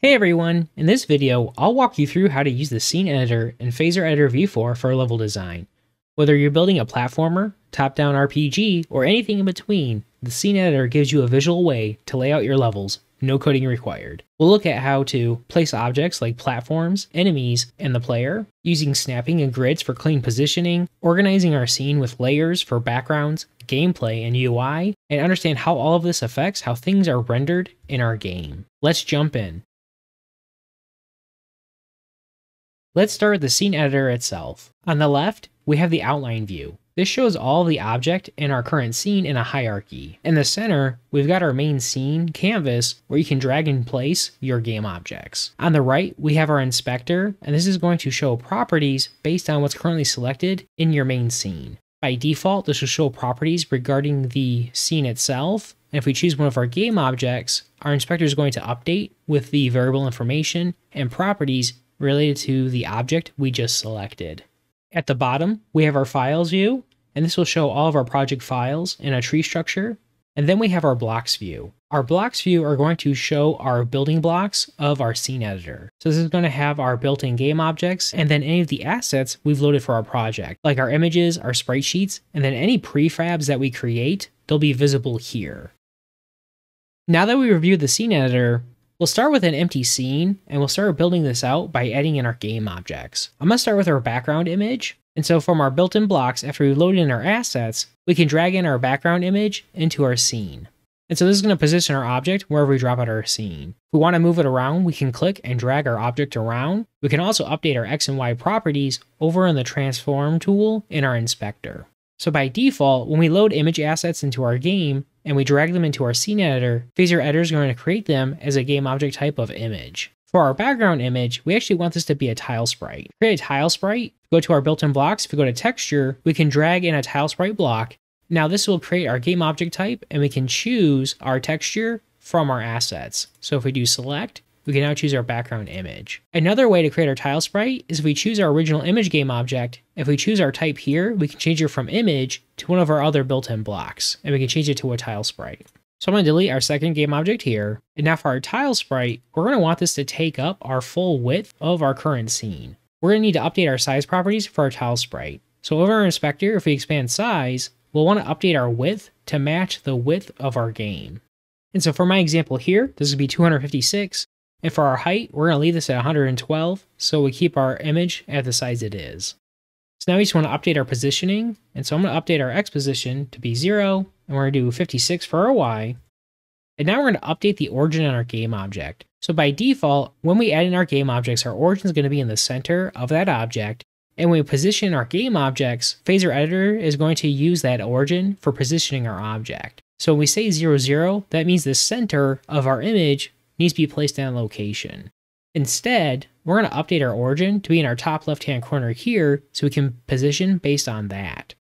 Hey everyone, in this video, I'll walk you through how to use the Scene Editor and Phaser Editor V4 for level design. Whether you're building a platformer, top-down RPG, or anything in between, the Scene Editor gives you a visual way to lay out your levels, no coding required. We'll look at how to place objects like platforms, enemies, and the player, using snapping and grids for clean positioning, organizing our scene with layers for backgrounds, gameplay, and UI, and understand how all of this affects how things are rendered in our game. Let's jump in. Let's start with the scene editor itself. On the left, we have the outline view. This shows all the object in our current scene in a hierarchy. In the center, we've got our main scene canvas where you can drag and place your game objects. On the right, we have our inspector, and this is going to show properties based on what's currently selected in your main scene. By default, this will show properties regarding the scene itself. And if we choose one of our game objects, our inspector is going to update with the variable information and properties related to the object we just selected. At the bottom, we have our files view, and this will show all of our project files in a tree structure. And then we have our blocks view. Our blocks view are going to show our building blocks of our scene editor. So this is going to have our built-in game objects and then any of the assets we've loaded for our project, like our images, our sprite sheets, and then any prefabs that we create, they'll be visible here. Now that we reviewed the scene editor, We'll start with an empty scene and we'll start building this out by adding in our game objects. I'm going to start with our background image. And so from our built-in blocks, after we load in our assets, we can drag in our background image into our scene. And so this is going to position our object wherever we drop out our scene. If we want to move it around, we can click and drag our object around. We can also update our X and Y properties over in the transform tool in our inspector. So by default, when we load image assets into our game, and we drag them into our scene editor, Phaser Editor is going to create them as a game object type of image. For our background image, we actually want this to be a tile sprite. Create a tile sprite, go to our built-in blocks, if we go to texture, we can drag in a tile sprite block. Now this will create our game object type and we can choose our texture from our assets. So if we do select, we can now choose our background image. Another way to create our tile sprite is if we choose our original image game object, if we choose our type here, we can change it from image to one of our other built-in blocks, and we can change it to a tile sprite. So I'm going to delete our second game object here. And now for our tile sprite, we're going to want this to take up our full width of our current scene. We're going to need to update our size properties for our tile sprite. So over our inspector, if we expand size, we'll want to update our width to match the width of our game. And so for my example here, this would be 256, and for our height, we're going to leave this at 112, so we keep our image at the size it is. So now we just want to update our positioning, and so I'm going to update our X position to be 0, and we're going to do 56 for our Y. And now we're going to update the origin on our game object. So by default, when we add in our game objects, our origin is going to be in the center of that object, and when we position our game objects, Phaser Editor is going to use that origin for positioning our object. So when we say 0, 0, that means the center of our image needs to be placed in a location. Instead, we're going to update our origin to be in our top left hand corner here so we can position based on that.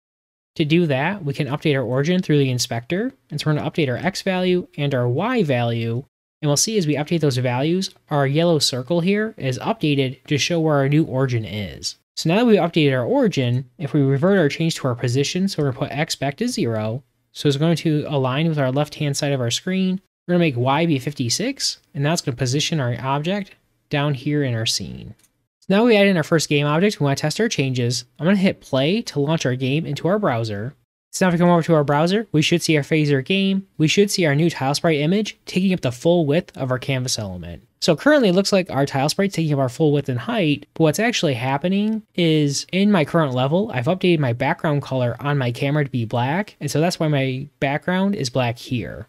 To do that, we can update our origin through the inspector, and so we're going to update our x value and our y value, and we'll see as we update those values, our yellow circle here is updated to show where our new origin is. So now that we've updated our origin, if we revert our change to our position, so we're going to put x back to 0, so it's going to align with our left hand side of our screen, we're going to make y be 56, and that's going to position our object down here in our scene. So now we add in our first game object, we want to test our changes. I'm going to hit play to launch our game into our browser. So now if we come over to our browser, we should see our phaser game. We should see our new tile sprite image taking up the full width of our canvas element. So currently it looks like our tile sprite taking up our full width and height, but what's actually happening is in my current level, I've updated my background color on my camera to be black, and so that's why my background is black here.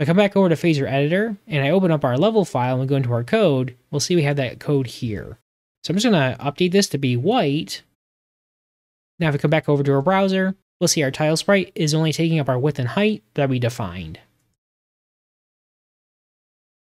I come back over to Phaser Editor and I open up our level file and we go into our code, we'll see we have that code here. So I'm just going to update this to be white. Now if we come back over to our browser, we'll see our tile sprite is only taking up our width and height that we defined.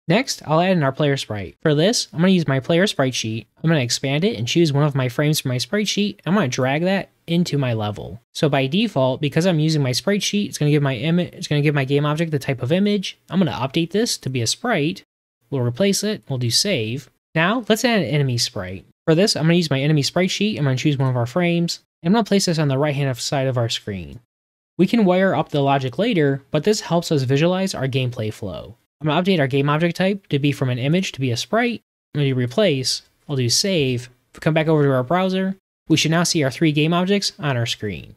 Next, I'll add in our player sprite. For this, I'm going to use my player sprite sheet. I'm going to expand it and choose one of my frames from my sprite sheet. I'm going to drag that into my level. So by default, because I'm using my sprite sheet, it's going to give my image, it's going to give my game object the type of image. I'm going to update this to be a sprite. We'll replace it. We'll do save. Now let's add an enemy sprite. For this, I'm going to use my enemy sprite sheet. I'm going to choose one of our frames. I'm going to place this on the right hand side of our screen. We can wire up the logic later, but this helps us visualize our gameplay flow. I'm going to update our game object type to be from an image to be a sprite. I'm to do replace. I'll do save. If we come back over to our browser, we should now see our three game objects on our screen.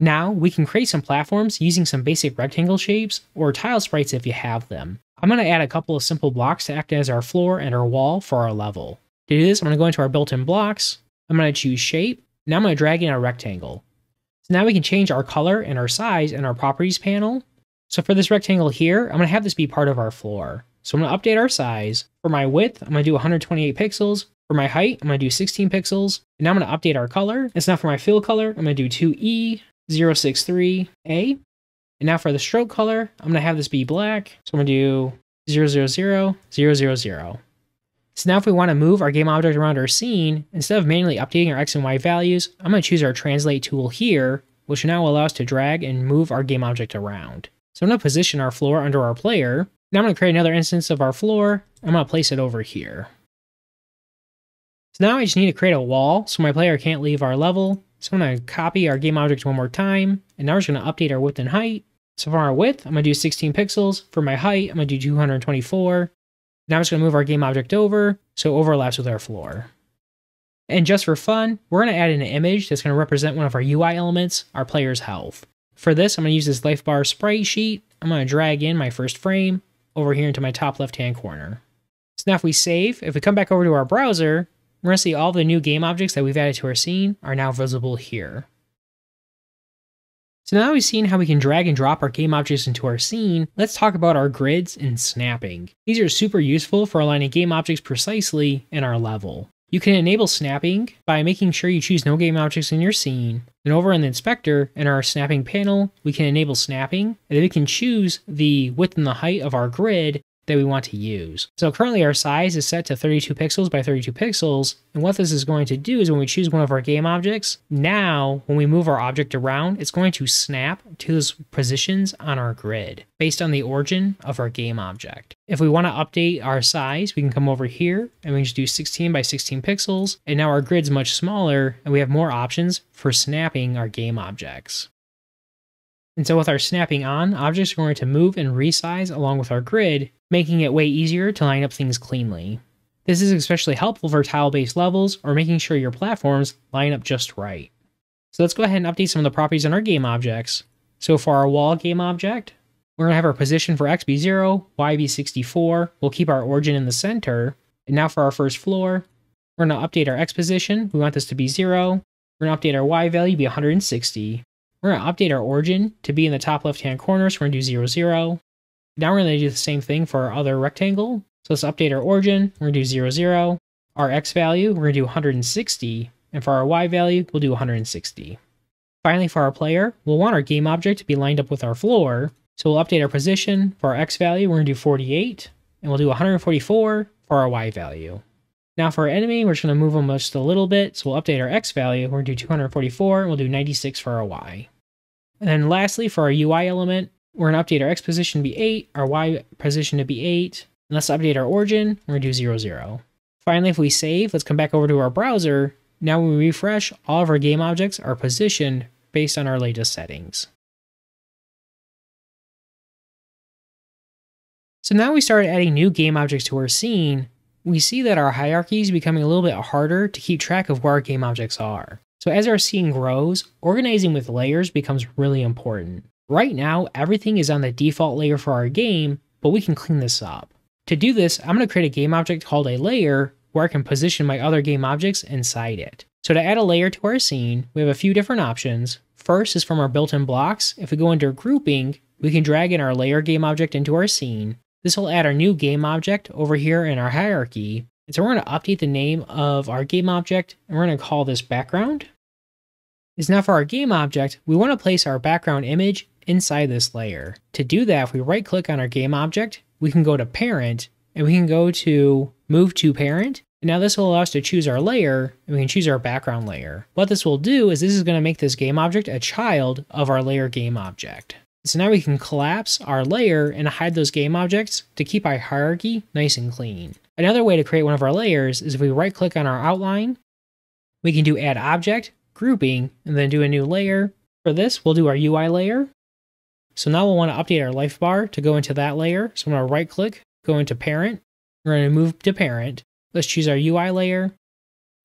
Now we can create some platforms using some basic rectangle shapes or tile sprites if you have them. I'm going to add a couple of simple blocks to act as our floor and our wall for our level. To do this, I'm going to go into our built-in blocks. I'm going to choose shape. Now I'm going to drag in our rectangle. So now we can change our color and our size in our properties panel. So for this rectangle here, I'm to have this be part of our floor. So I'm to update our size. For my width, I'm to do 128 pixels. For my height, I'm to do 16 pixels. And now I'm to update our color. It's now for my fill color, I'm to do 2E063A. And now for the stroke color, I'm to have this be black. So I'm to do 000, so now if we want to move our game object around our scene, instead of manually updating our X and Y values, I'm going to choose our translate tool here, which now will allow us to drag and move our game object around. So I'm to position our floor under our player. Now I'm to create another instance of our floor. I'm to place it over here. So now I just need to create a wall so my player can't leave our level. So I'm to copy our game object one more time. And now we're just to update our width and height. So for our width, I'm to do 16 pixels. For my height, I'm to do 224. Now I'm just to move our game object over so it overlaps with our floor. And just for fun, we're to add an image that's to represent one of our UI elements, our player's health. For this, I'm going to use this life bar sprite sheet. I'm going to drag in my first frame over here into my top left-hand corner. So now if we save, if we come back over to our browser, we're going to see all the new game objects that we've added to our scene are now visible here. So now we've seen how we can drag and drop our game objects into our scene, let's talk about our grids and snapping. These are super useful for aligning game objects precisely in our level. You can enable snapping by making sure you choose no game objects in your scene. Then over in the inspector, in our snapping panel, we can enable snapping, and then we can choose the width and the height of our grid that we want to use. So currently our size is set to 32 pixels by 32 pixels. And what this is going to do is when we choose one of our game objects, now when we move our object around, it's going to snap to those positions on our grid based on the origin of our game object. If we want to update our size, we can come over here and we can just do 16 by 16 pixels. And now our grid's much smaller and we have more options for snapping our game objects. And so with our snapping on, objects are going to move and resize along with our grid, making it way easier to line up things cleanly. This is especially helpful for tile-based levels or making sure your platforms line up just right. So let's go ahead and update some of the properties on our game objects. So for our wall game object, we're going to have our position for x be 0, y be 64. We'll keep our origin in the center. And now for our first floor, we're going to update our x position. We want this to be 0. We're going to update our y value to be 160. We're going to update our origin to be in the top left-hand corner, so we're going to do 0, 0. Now we're going to do the same thing for our other rectangle. So let's update our origin. We're going to do 0, 0. Our x value, we're going to do 160. And for our y value, we'll do 160. Finally, for our player, we'll want our game object to be lined up with our floor. So we'll update our position. For our x value, we're to do 48. And we'll do 144 for our y value. Now for our enemy, we're just to move them just a little bit. So we'll update our X value. We're to do 244 and we'll do 96 for our Y. And then lastly, for our UI element, we're to update our X position to be 8, our Y position to be 8. And let's update our origin. We're to do 0, 0. Finally, if we save, let's come back over to our browser. Now when we refresh, all of our game objects are positioned based on our latest settings. So now we started adding new game objects to our scene, we see that our hierarchy is becoming a little bit harder to keep track of where our game objects are. So as our scene grows, organizing with layers becomes really important. Right now, everything is on the default layer for our game, but we can clean this up. To do this, I'm going to create a game object called a layer where I can position my other game objects inside it. So to add a layer to our scene, we have a few different options. First is from our built-in blocks. If we go under grouping, we can drag in our layer game object into our scene. This will add our new game object over here in our hierarchy. And so we're going to update the name of our game object and we're going to call this background. Is now for our game object, we want to place our background image inside this layer. To do that, if we right click on our game object, we can go to parent and we can go to move to parent. And now this will allow us to choose our layer and we can choose our background layer. What this will do is this is going to make this game object a child of our layer game object. So now we can collapse our layer and hide those game objects to keep our hierarchy nice and clean. Another way to create one of our layers is if we right click on our outline, we can do add object, grouping, and then do a new layer. For this, we'll do our UI layer. So now we'll want to update our life bar to go into that layer. So I'm going to right click, go into parent. We're going to move to parent. Let's choose our UI layer.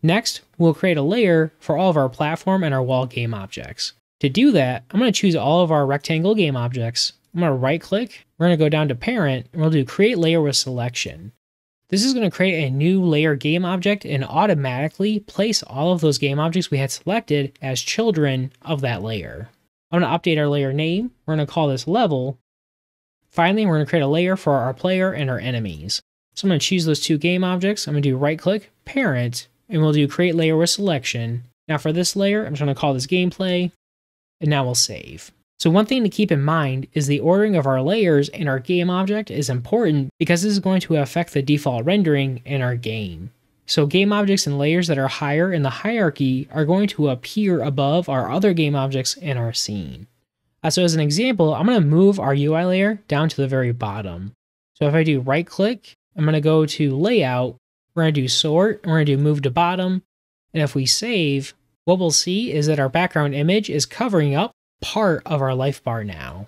Next, we'll create a layer for all of our platform and our wall game objects. To do that, I'm going to choose all of our rectangle game objects. I'm going to right click. We're going to go down to parent and we'll do create layer with selection. This is going to create a new layer game object and automatically place all of those game objects we had selected as children of that layer. I'm going to update our layer name. We're going to call this level. Finally, we're going to create a layer for our player and our enemies. So I'm going to choose those two game objects. I'm going to do right click, parent, and we'll do create layer with selection. Now for this layer, I'm just going to call this gameplay, and now we'll save. So one thing to keep in mind is the ordering of our layers in our game object is important because this is going to affect the default rendering in our game. So game objects and layers that are higher in the hierarchy are going to appear above our other game objects in our scene. Uh, so as an example, I'm going to move our UI layer down to the very bottom. So if I do right click, I'm going to go to layout, we're going to do sort, and we're going to do move to bottom, and if we save, what we'll see is that our background image is covering up part of our life bar now.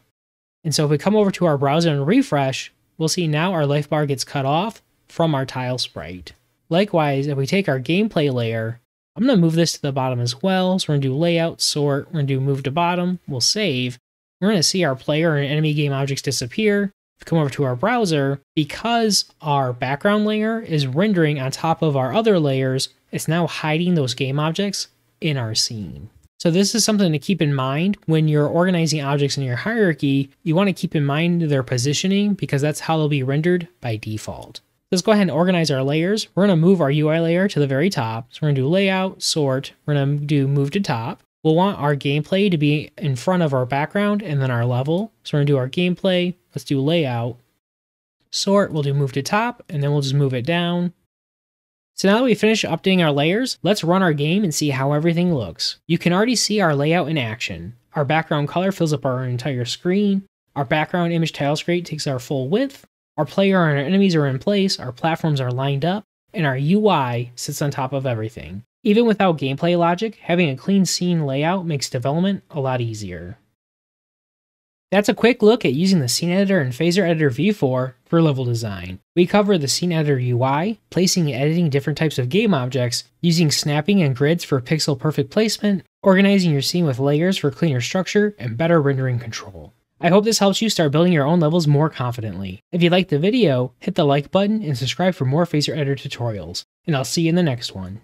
And so if we come over to our browser and refresh, we'll see now our life bar gets cut off from our tile sprite. Likewise, if we take our gameplay layer, I'm going to move this to the bottom as well. So we're going to do layout, sort, we're going to do move to bottom, we'll save. We're going to see our player and enemy game objects disappear. If we come over to our browser, because our background layer is rendering on top of our other layers, it's now hiding those game objects in our scene. So this is something to keep in mind when you're organizing objects in your hierarchy. You want to keep in mind their positioning because that's how they'll be rendered by default. Let's go ahead and organize our layers. We're going to move our UI layer to the very top. So we're going to do layout, sort, we're going to do move to top. We'll want our gameplay to be in front of our background and then our level. So we're going to do our gameplay. Let's do layout. Sort, we'll do move to top, and then we'll just move it down. So now that we finished updating our layers, let's run our game and see how everything looks. You can already see our layout in action. Our background color fills up our entire screen. Our background image tile sprite takes our full width. Our player and our enemies are in place, our platforms are lined up, and our UI sits on top of everything. Even without gameplay logic, having a clean scene layout makes development a lot easier. That's a quick look at using the Scene Editor and Phaser Editor V4 for level design. We cover the Scene Editor UI, placing and editing different types of game objects, using snapping and grids for pixel perfect placement, organizing your scene with layers for cleaner structure, and better rendering control. I hope this helps you start building your own levels more confidently. If you liked the video, hit the like button and subscribe for more Phaser Editor tutorials, and I'll see you in the next one.